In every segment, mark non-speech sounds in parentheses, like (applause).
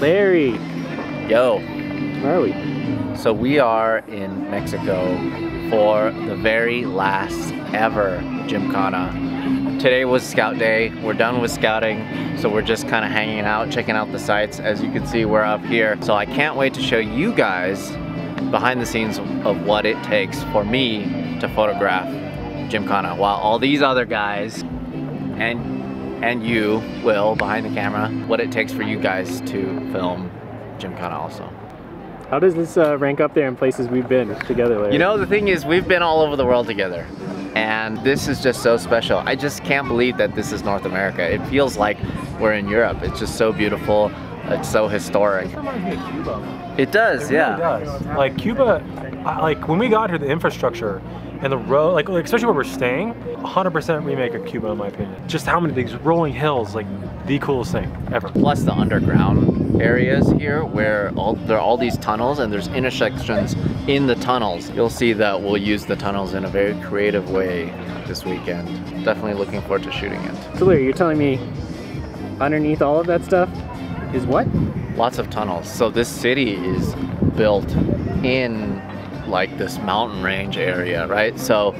Larry, Yo, where are we? so we are in Mexico for the very last ever Gymkhana. Today was scout day. We're done with scouting, so we're just kind of hanging out, checking out the sites. As you can see, we're up here. So I can't wait to show you guys behind the scenes of what it takes for me to photograph Gymkhana, while all these other guys and and you will behind the camera, what it takes for you guys to film Gymkhana also. How does this uh, rank up there in places we've been together, Larry? You know, the thing is, we've been all over the world together. And this is just so special. I just can't believe that this is North America. It feels like we're in Europe. It's just so beautiful. It's so historic. It does, It yeah. It does. Like Cuba, like when we got here, the infrastructure and the road, like, like especially where we're staying, 100% remake of Cuba in my opinion. Just how many things, rolling hills, like the coolest thing ever. Plus the underground areas here where all, there are all these tunnels and there's intersections in the tunnels. You'll see that we'll use the tunnels in a very creative way this weekend. Definitely looking forward to shooting it. So Larry, you're telling me underneath all of that stuff is what? lots of tunnels. So this city is built in like this mountain range area, right? So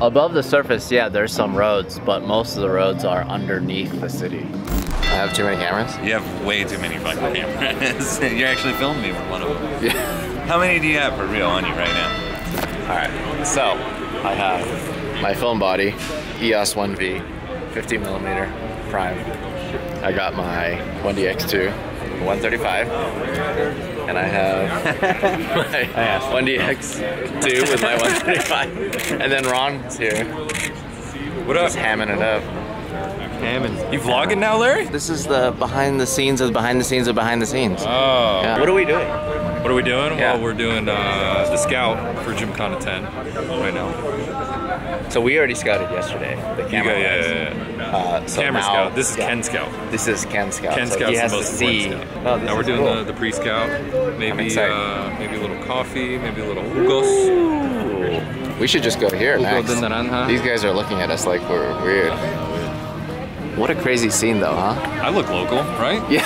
above the surface, yeah, there's some roads, but most of the roads are underneath the city. I have too many cameras. You have way too many fucking cameras. (laughs) You're actually filming me with one of them. Yeah. How many do you have for real on you right now? All right. So I have my film body, EOS 1V, 50 millimeter prime. I got my 1DX2, 135, and I have (laughs) my 1DX2 with my 135, and then Ron's here, What up? just hamming it up. Hammond. You vlogging now, Larry? This is the behind the scenes of the behind the scenes of behind the scenes. Oh. Yeah. What are we doing? What are we doing? Yeah. Well, we're doing uh, the scout for Gymkhana 10 right now. So we already scouted yesterday. The camera. got, yeah, yeah, yeah. Uh, so Camera now- scout. This is. Ken Scout. This is Ken Scout. Ken so Scout's he the has most to see. scout. Oh, now we're doing cool. the, the pre-scout. Maybe excited. uh, maybe a little coffee, maybe a little jugos. We should just go here next. These guys are looking at us like we're weird. What a crazy scene though, huh? I look local, right? Yeah,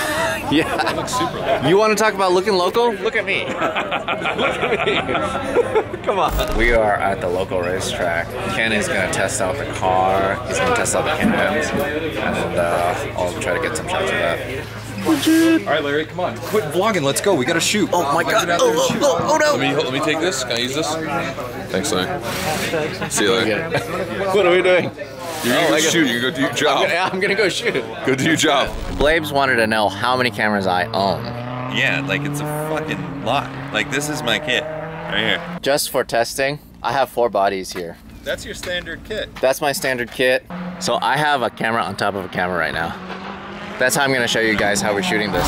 I (laughs) yeah. look super local. You want to talk about looking local? Look at me. Look at me. Come on. We are at the local racetrack. Ken is going to test out the car. He's going to test out the cans. And uh, I'll try to get some shots of that. All right, Larry, come on. Quit vlogging. Let's go. We gotta shoot. Oh my god. Oh, oh, oh, oh no. Let me let me take this. Can I use this? Thanks, Larry. See you later. What are we doing? You're gonna Oh, go I got- shoot. You go do your job. Yeah, I'm going to go shoot. Go do your job. Blabes wanted to know how many cameras I own. Yeah, like it's a fucking lot. Like this is my kit right here. Just for testing, I have four bodies here. That's your standard kit. That's my standard kit. So I have a camera on top of a camera right now. That's how I'm gonna show you guys how we're shooting this.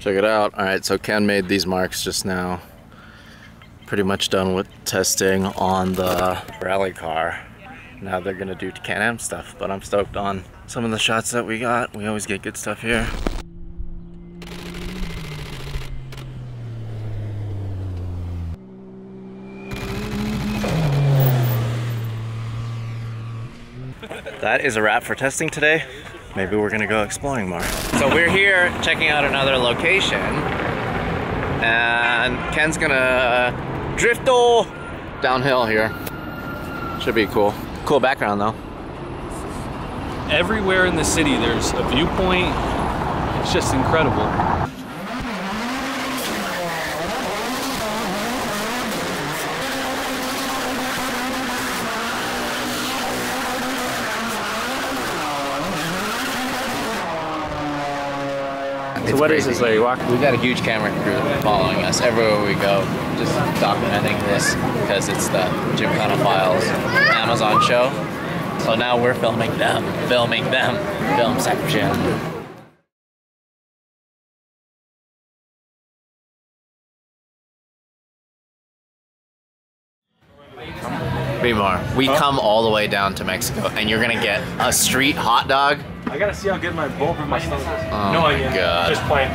Check it out. All right, so Ken made these marks just now. Pretty much done with testing on the rally car. Now they're gonna do Can-Am stuff, but I'm stoked on some of the shots that we got. We always get good stuff here. That is a wrap for testing today. Maybe we're gonna go exploring more. So we're here checking out another location and Ken's gonna uh, drift all downhill here. Should be cool. Cool background though. Everywhere in the city, there's a viewpoint. It's just incredible. So what is this, Larry? Walk. We got a huge camera crew following us everywhere we go, just documenting this because it's the Gymkhana Files Amazon show. So now we're filming them, filming them, film section. Remar, we come all the way down to Mexico and you're gonna get a street hot dog I gotta see how good my bulk of my stuff is. Oh no my idea. God. Just playing.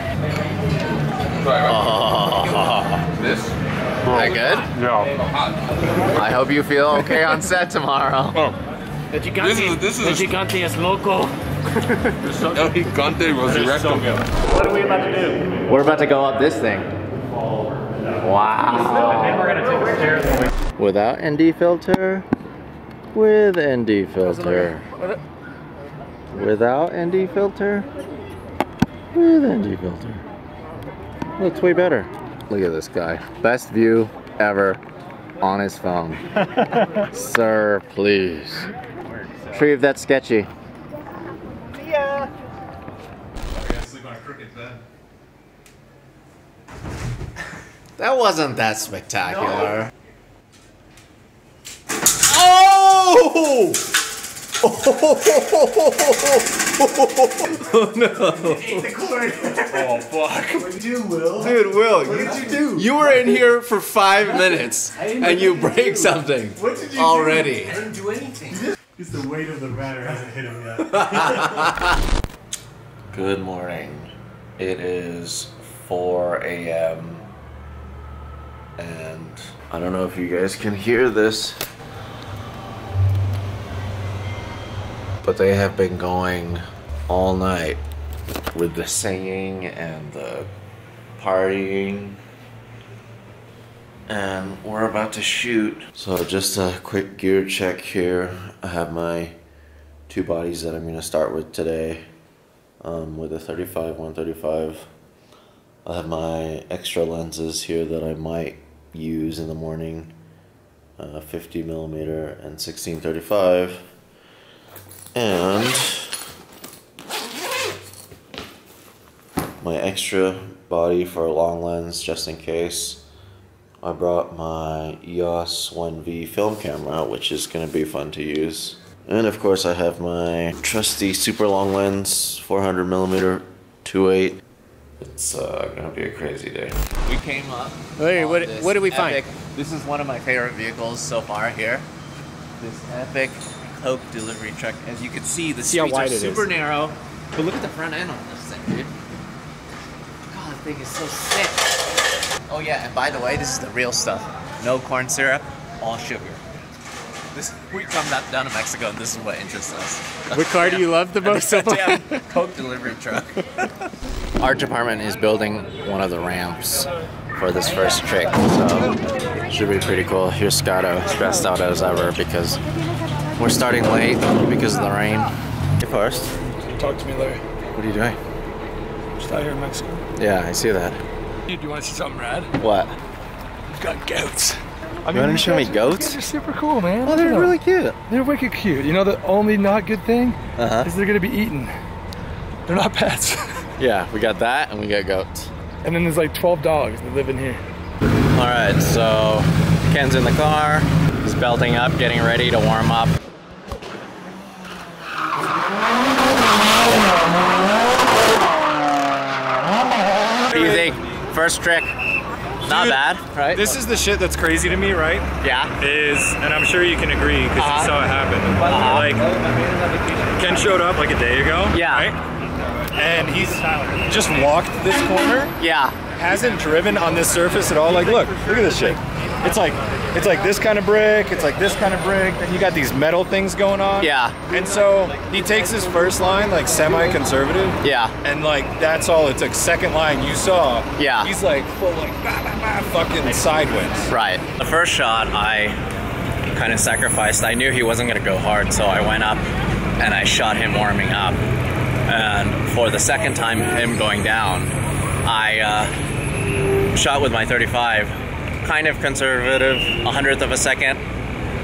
Oh. (laughs) This? That good? Yeah. I hope you feel okay on set tomorrow. Oh. This is this is El gigante es loco. (laughs) El gigante resurrecto. What are we about to do? We're about to go up this thing. Wow. And we're gonna take the stairs. Without ND filter. With ND filter. Without ND filter. With ND filter. Looks way better. Look at this guy. Best view ever on his phone. (laughs) Sir, please. Retrieve that sketchy. That wasn't that spectacular. Oh! Oh no! Oh fuck. What did you do, Will? Dude, Will, what did you do? You were in here for five minutes and you break something What did you already. Do? Already. I didn't do anything. It's the weight of the matter hasn't hit him yet. (laughs) Good morning. It is 4 a.m. And I don't know if you guys can hear this, but they have been going all night with the singing and the partying. And we're about to shoot. So just a quick gear check here. I have my two bodies that I'm gonna start with today um, with a 35 135 I have my extra lenses here that I might use in the morning uh, 50 millimeter and 1635 and my extra body for a long lens just in case I brought my EOS 1V film camera which is going to be fun to use and of course I have my trusty super long lens 400 millimeter 2.8 it's uh, gonna be a crazy day. We came up. Hey, on what- this what did we find? This is one of my favorite vehicles so far here. This epic Coke delivery truck. As you can see, the See how streets are super is. narrow. But look at the front end on this thing, dude. God, the thing is so sick. Oh yeah, and by the way, this is the real stuff. No corn syrup, all sugar. This we come down, down to Mexico, and this is what interests us. What car do you love the most so far? Damn Coke delivery truck. Art department is building one of the ramps for this first trick, so should be pretty cool. Here's Scotto, stressed out as ever because we're starting late because of the rain. Hey, first, Talk to me, Larry. what are you doing? Just out here in Mexico. Yeah, I see that. Dude, you want to see something rad? What? We've got goats. I You want to these show me goats? These are super cool, man. Oh, they're Look really cute. They're wicked cute. You know the only not good thing Uh huh. is they're gonna be eaten. They're not pets. (laughs) Yeah, we got that and we got goats. and then there's like 12 dogs that live in here. All right, so Ken's in the car. He's belting up, getting ready to warm up. What do you think? First trick, not Dude, bad, right? This is the shit that's crazy to me, right? yeah. Is, and I'm sure you can agree because Uh-huh. you saw it happen. Uh-huh. Like, Ken showed up like a day ago. Yeah. Right? And he's just walked this corner, Yeah. hasn't driven on this surface at all. Like, look, look at this shit. It's like, it's like this kind of brick. It's like this kind of brick. Then you got these metal things going on. Yeah. And so he takes his first line like semi-conservative. Yeah. And like that's all it took. Second line you saw. Yeah. He's like full like bah, bah, bah, fucking sideways. Right. The first shot, I kind of sacrificed. I knew he wasn't going to go hard, so I went up and I shot him warming up. And for the second time, him going down, I uh, shot with my 35, kind of conservative, a hundredth of a second,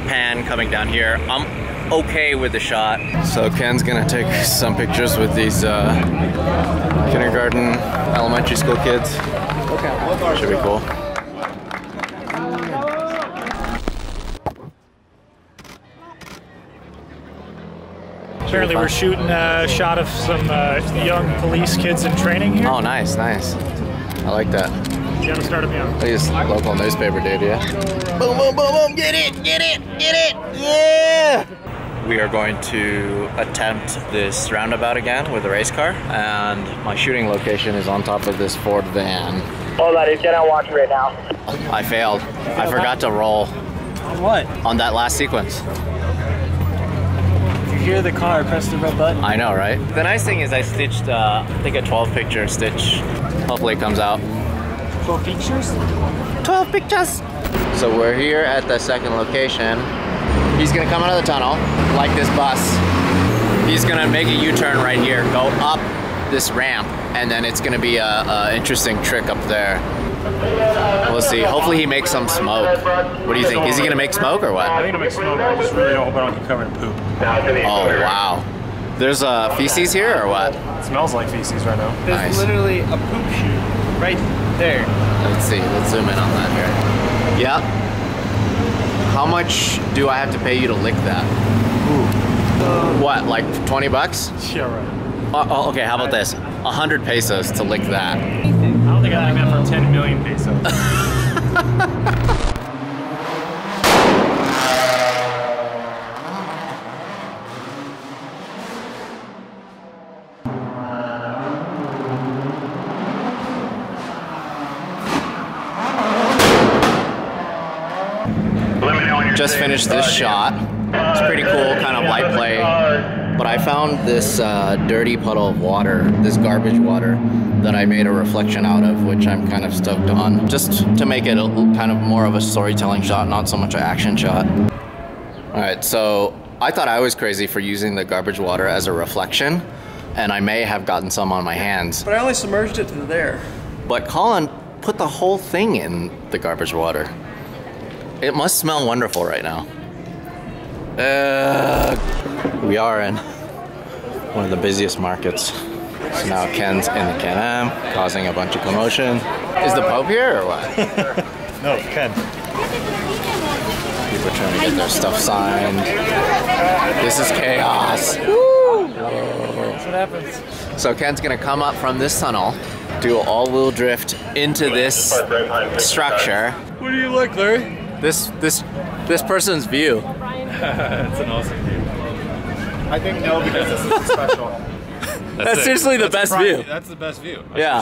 pan coming down here. I'm okay with the shot. So Ken's gonna take some pictures with these uh, kindergarten, elementary school kids. Okay. Should be cool. Apparently, we're shooting a shot of some uh, young police kids in training here. Oh, nice, nice. I like that. You want to start me on? Please, local newspaper dude, yeah. Boom, boom, boom, boom, get it, get it, get it, yeah! We are going to attempt this roundabout again with a race car, and my shooting location is on top of this Ford van. Hold on, he's getting on watch right now. I failed. I forgot to roll On What? on that last sequence. If you hear the car, press the red button. I know, right? The nice thing is I stitched, uh, I think a 12 picture stitch. Hopefully it comes out. 12 pictures? 12 pictures. So we're here at the second location. He's gonna come out of the tunnel, like this bus. He's gonna make a U-turn right here, go up this ramp, and then it's gonna be a, a interesting trick up there. We'll see. Hopefully he makes some smoke. What do you think? Is he gonna make smoke or what? I what? think it'll make smoke. I just really hope I don't get covered in poop. Oh wow. There's uh, feces here or what? It smells like feces right now. There's Nice. literally a poop chute right there. Let's see. Let's zoom in on that here. Yep. How much do I have to pay you to lick that? What, like 20 bucks? Sure. Uh, oh, okay, how about this? 100 pesos to lick that. I don't think I like that for 10 million pesos. (laughs) Just finished this shot. It's pretty cool, kind of light play. But I found this uh, dirty puddle of water, this garbage water, that I made a reflection out of, which I'm kind of stoked on. Just to make it a, kind of more of a storytelling shot, not so much an action shot. All right, so I thought I was crazy for using the garbage water as a reflection, and I may have gotten some on my hands. But I only submerged it to there. But Colin put the whole thing in the garbage water. It must smell wonderful right now. Uh, we are in one of the busiest markets. So now Ken's in the Can-Am, causing a bunch of commotion. Is the Pope here or what? (laughs) No, Ken. People trying to get their stuff signed. This is chaos. That's what happens. So Ken's gonna come up from this tunnel, do all-wheel drift into this structure. What do you like, Larry? This this this person's view. (laughs) That's an awesome view. I think no, because this is special. (laughs) That's it. seriously the That's best pri- view. That's the best view. I Yeah.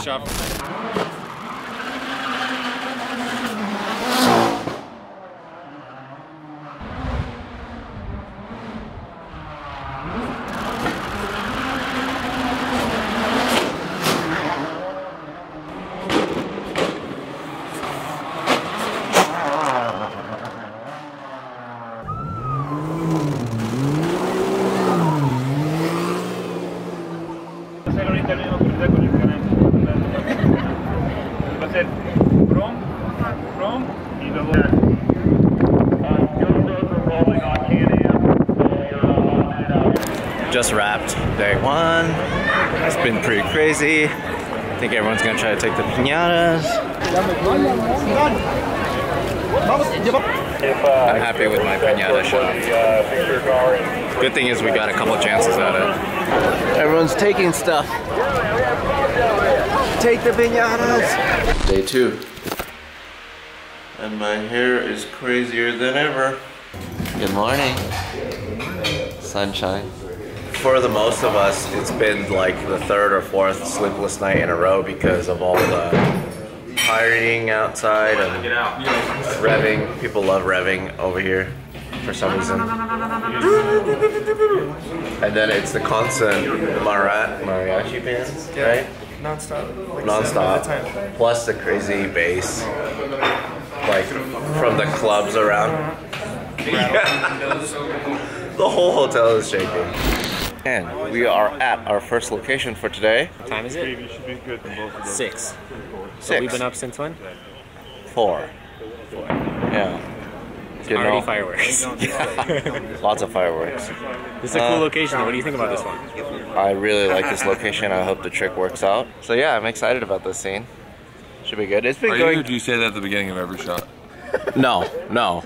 Just wrapped day one. It's been pretty crazy. I think everyone's gonna try to take the pinatas. Uh, I'm happy with my pinata shot. Uh, Good thing is we got a couple chances at it. Everyone's taking stuff. Take the pinatas. Day two. And my hair is crazier than ever. Good morning. Sunshine. For the most of us, it's been like the third or fourth sleepless night in a row because of all the partying outside and revving. People love revving over here for some reason. And then it's the constant mara- mariachi bands, right? Non-stop. Like Non-stop. Plus the crazy bass, like from the clubs around. (laughs) The whole hotel is shaking. And we are at our first location for today. What time is it? You should be good in both of those. Six. So Six. we've been up since when? Four. Yeah. You Already know, fireworks. (laughs) lots of fireworks. This is a cool Uh, location. What do you think about this one? I really like this location. I hope the trick works out. So yeah, I'm excited about this scene. Should be good. It's been Are going. or do you say that at the beginning of every shot? No, no.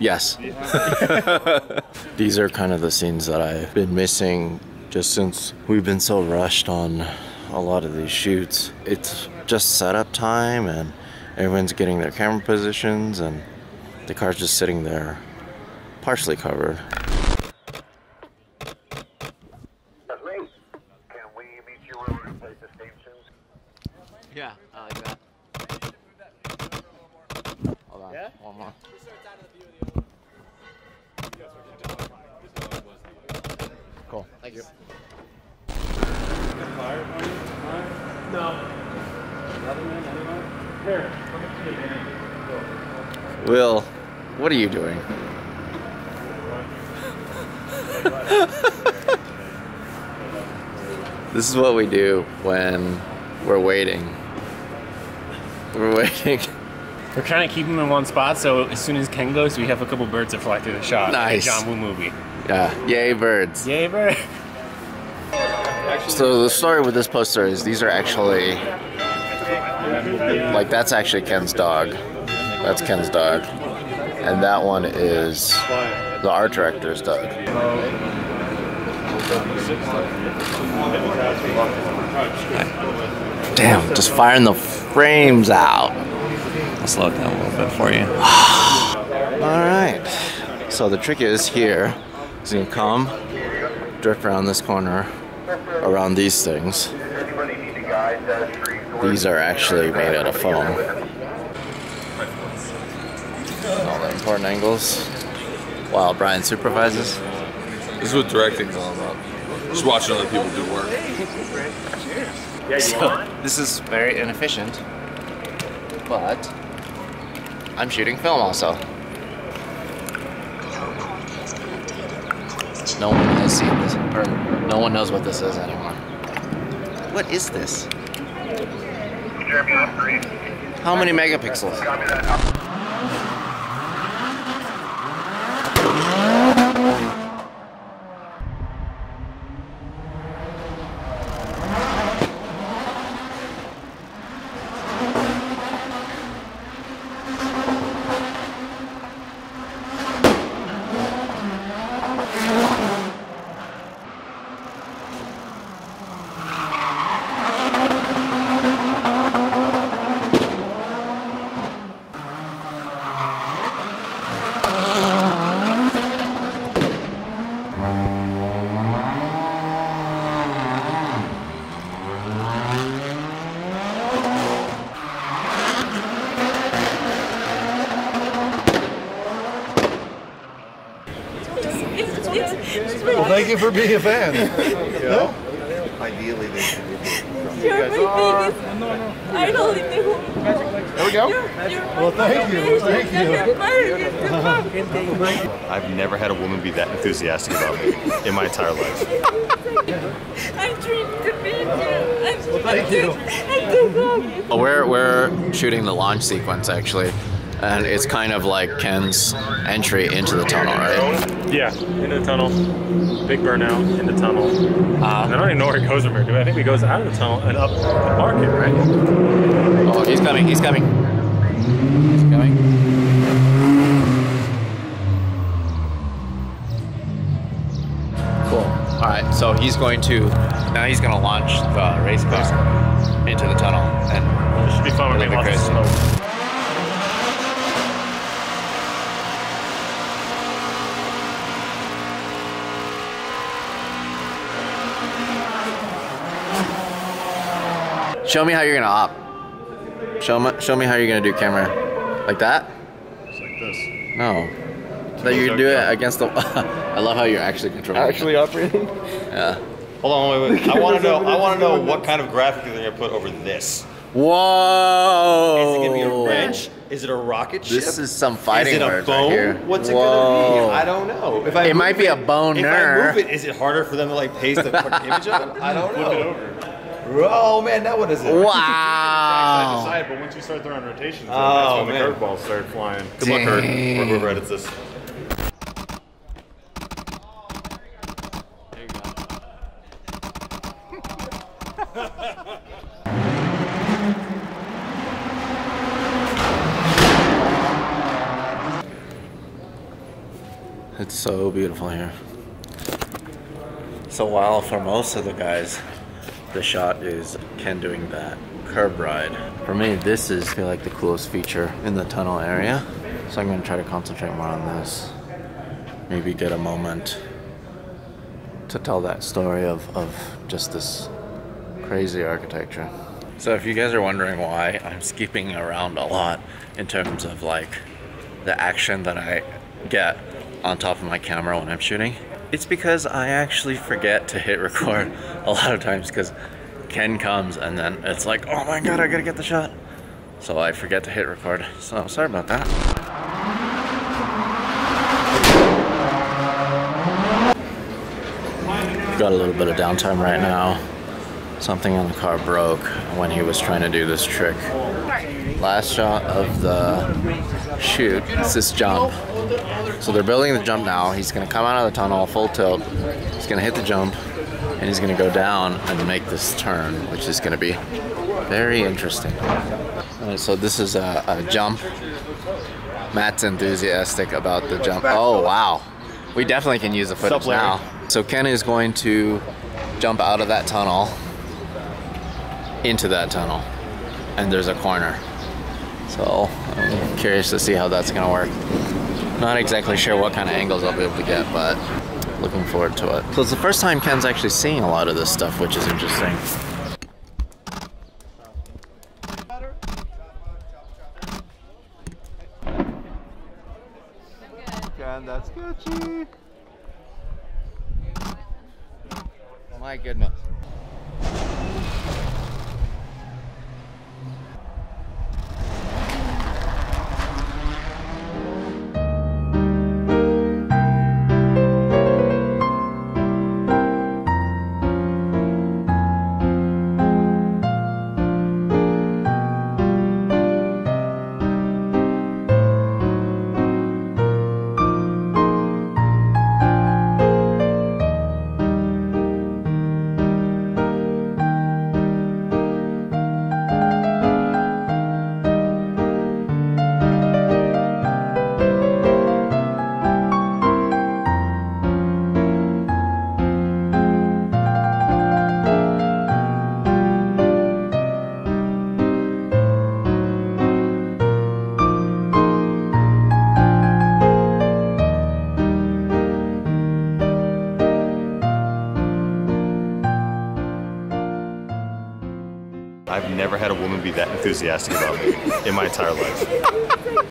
Yes. (laughs) These are kind of the scenes that I've been missing just since we've been so rushed on a lot of these shoots. It's just setup time and everyone's getting their camera positions and the car's just sitting there partially covered. Yeah, I like that. on. One more. Cool. Thank you. Will, what are you doing? this is what we do when we're waiting. We're waiting. We're trying to keep him in one spot, so as soon as Ken goes, we have a couple birds that fly through the shot. like Nice. John Woo movie. Yeah, yay birds. Yay, bird. So the story with this poster is these are actually like that's actually Ken's dog. That's Ken's dog. And that one is the art director's dog. Damn, just firing the frames out. I'll slow it down a little bit for you. (sighs) Alright. So the trick is here is you can come, drift around this corner, around these things. These are actually made out of foam. All the important angles. While Brian supervises. This is what directing's all about. Just watching other people do work. So this is very inefficient, but I'm shooting film also. No one has seen this, or no one knows what this is anymore. What is this? How many megapixels? Well, thank you for being a fan. (laughs) No? Ideally, they should be. You're my biggest idol in the whole There we go. Well, thank you. Thank you. I've never had a woman be that enthusiastic about me in my entire life. I dreamed to meet you. I'm thank you. I do love you. Well, we're we're shooting the launch sequence actually, and it's kind of like Ken's entry into the tunnel, right? Yeah, into the tunnel. Big burnout in the tunnel. Uh, I don't even know where he goes from here. dude. I think he goes out of the tunnel and up the market, right? Oh, he's coming. He's coming. He's coming. Cool. All right. So he's going to now he's going to launch the race car into the tunnel, and It should be fun when we It'll be lots of smoke. Show me how you're gonna op. Show me, show me how you're gonna do camera, like that. Just like this. No. That you do it against the. (laughs) I love how you're actually controlling. it. Actually operating? (laughs) Yeah. Hold on, wait, wait. I want to know. I want to know what kind of graphic they're gonna put over this. Whoa! Is it gonna be a wrench? Is it a rocket ship? This is some fighting Is it a words bone? right here. What's it Whoa. gonna be? I don't know. If I It might be a boner. If I move it, is it harder for them to like paste the image of it? I don't (laughs) Flip it know. Oh man, now what is it? Wow! side, but once you start throwing rotations, Oh, that's when man. the curveballs start flying. Good luck, Kurt, Dang. whoever edits this. It's so beautiful here. So while for most of the guys, the shot is Ken doing that curb ride. For me, this is feel like the coolest feature in the tunnel area. So I'm gonna try to concentrate more on this. Maybe get a moment to tell that story of, of just this crazy architecture. So if you guys are wondering why I'm skipping around a lot in terms of like the action that I get on top of my camera when I'm shooting. It's because I actually forget to hit record (laughs) a lot of times because Ken comes and then it's like, oh my god, I gotta get the shot. So I forget to hit record. So sorry about that. Got a little bit of downtime right now. Something on the car broke when he was trying to do this trick. Last shot of the shoot, it's this jump. So they're building the jump now. He's gonna come out of the tunnel full tilt. He's gonna hit the jump and he's gonna go down and make this turn, which is gonna be very interesting. Alright, so this is a, a jump. Matt's enthusiastic about the jump. Oh wow. We definitely can use the footage now. So Ken is going to jump out of that tunnel into that tunnel and there's a corner. So I'm curious to see how that's gonna work. Not exactly sure what kind of angles I'll be able to get, but looking forward to it. So it's the first time Ken's actually seeing a lot of this stuff, which is interesting. Ken, that's Gucci. Enthusiastic about me in my entire life.